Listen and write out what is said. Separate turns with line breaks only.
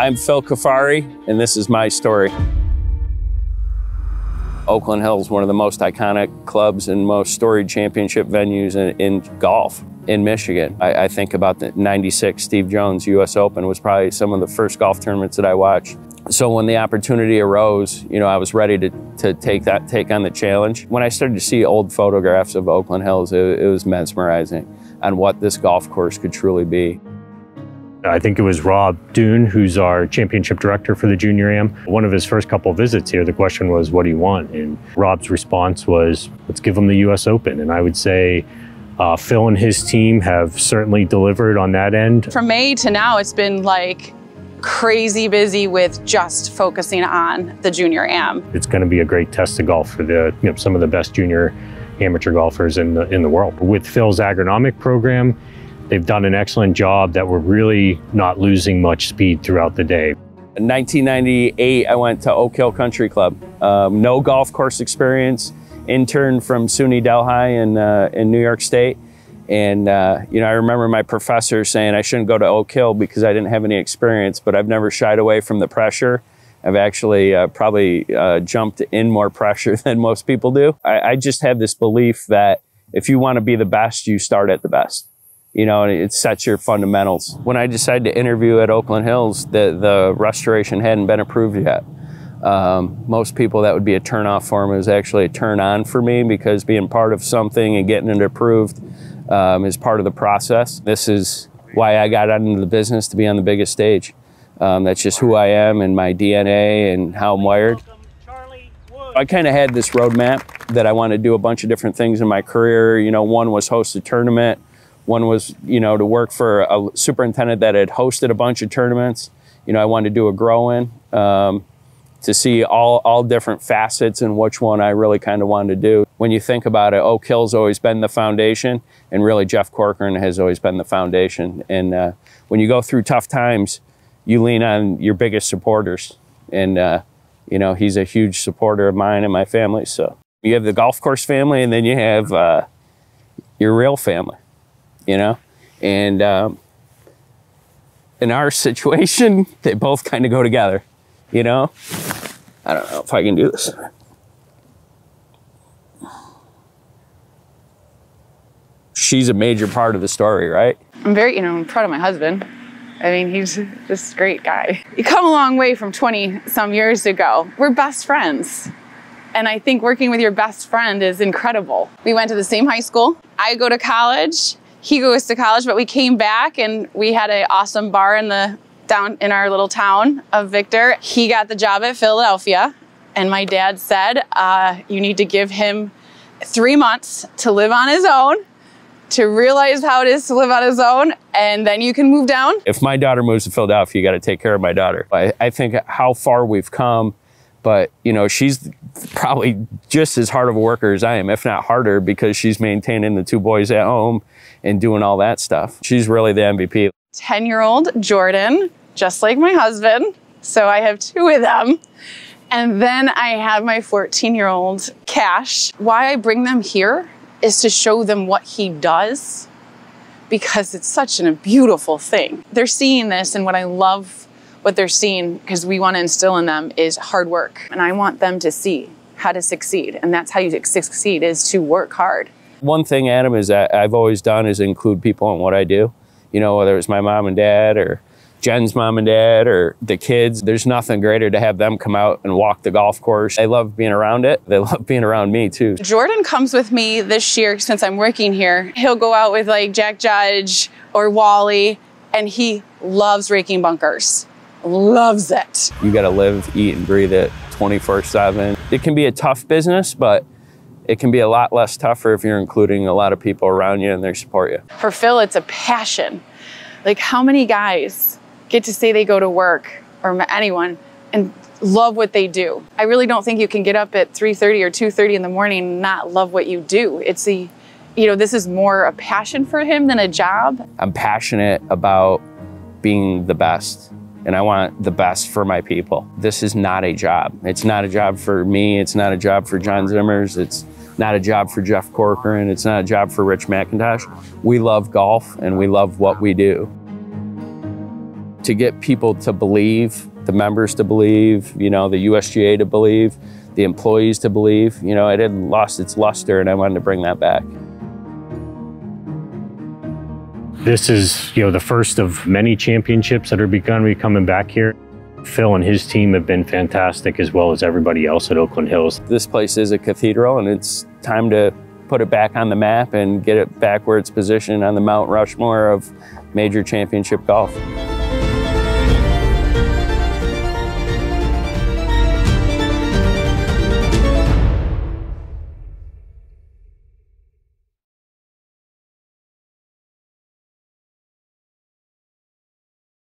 I'm Phil Cuffare, and this is my story. Oakland Hills, one of the most iconic clubs and most storied championship venues in, in golf in Michigan. I, I, think about the 96 Steve Jones US Open was probably some of the first golf tournaments that I watched. So when the opportunity arose, you know, I was ready to, to take that, take on the challenge. When I started to see old photographs of Oakland Hills, it, it was mesmerizing on what this golf course could truly be.
I think it was Rob Doon, who's our championship director for the Junior Am. One of his first couple visits here, the question was, what do you want? And Rob's response was, let's give him the US Open. And I would say uh, Phil and his team have certainly delivered on that end.
From May to now, it's been like crazy busy with just focusing on the Junior Am.
It's going to be a great test of golf for the you know, some of the best junior amateur golfers in the, in the world. With Phil's agronomic program, They've done an excellent job that we're really not losing much speed throughout the day.
In 1998, I went to Oak Hill Country Club. Um, no golf course experience, intern from SUNY Delhi in, uh, in New York State. And, uh, you know, I remember my professor saying I shouldn't go to Oak Hill because I didn't have any experience, but I've never shied away from the pressure. I've actually uh, probably uh, jumped in more pressure than most people do. I, I just have this belief that if you want to be the best, you start at the best you know, it sets your fundamentals. When I decided to interview at Oakland Hills, the, the restoration hadn't been approved yet. Um, most people that would be a turn off for them was actually a turn on for me because being part of something and getting it approved um, is part of the process. This is why I got out into the business to be on the biggest stage. Um, that's just who I am and my DNA and how I'm wired. I kind of had this roadmap that I wanted to do a bunch of different things in my career. You know, one was host a tournament. One was, you know, to work for a superintendent that had hosted a bunch of tournaments. You know, I wanted to do a grow in um, to see all, all different facets and which one I really kind of wanted to do. When you think about it, Oak Hill's always been the foundation, and really Jeff Corcoran has always been the foundation. And uh, when you go through tough times, you lean on your biggest supporters. And, uh, you know, he's a huge supporter of mine and my family. So you have the golf course family, and then you have uh, your real family you know? And um, in our situation, they both kind of go together, you know? I don't know if I can do this. She's a major part of the story, right?
I'm very, you know, I'm proud of my husband. I mean, he's this great guy. You come a long way from 20 some years ago. We're best friends. And I think working with your best friend is incredible. We went to the same high school. I go to college he goes to college, but we came back and we had an awesome bar in the down in our little town of Victor. He got the job at Philadelphia, and my dad said, uh, "You need to give him three months to live on his own." To realize how it is to live on his own, and then you can move down.
If my daughter moves to Philadelphia, you got to take care of my daughter. I, I think how far we've come but you know she's probably just as hard of a worker as I am, if not harder, because she's maintaining the two boys at home and doing all that stuff. She's really the MVP.
10 year old Jordan, just like my husband. So I have two of them. And then I have my 14 year old Cash. Why I bring them here is to show them what he does because it's such a beautiful thing. They're seeing this, and what I love what they're seeing because we want to instill in them is hard work. And I want them to see how to succeed. And that's how you succeed is to work hard.
One thing, Adam, is that I've always done is include people in what I do. You know, whether it's my mom and dad or Jen's mom and dad or the kids, there's nothing greater to have them come out and walk the golf course. They love being around it. They love being around me too.
Jordan comes with me this year since I'm working here. He'll go out with like Jack Judge or Wally and he loves raking bunkers. Loves it.
You got to live, eat, and breathe it 24 7. It can be a tough business, but it can be a lot less tougher if you're including a lot of people around you and they support you.
For Phil, it's a passion. Like, how many guys get to say they go to work or anyone and love what they do? I really don't think you can get up at 3:30 or 2:30 in the morning and not love what you do. It's the you know, this is more a passion for him than a job.
I'm passionate about being the best and I want the best for my people. This is not a job. It's not a job for me. It's not a job for John Zimmers. It's not a job for Jeff Corcoran. It's not a job for Rich McIntosh. We love golf and we love what we do. to get people to believe, the members to believe, you know, the USGA to believe, the employees to believe, you know, it had lost its luster and I wanted to bring that back.
This is, you know, the first of many championships that are going to be coming back here. Phil and his team have been fantastic as well as everybody else at Oakland Hills.
This place is a cathedral and it's time to put it back on the map and get it back where it's positioned on the Mount Rushmore of major championship golf.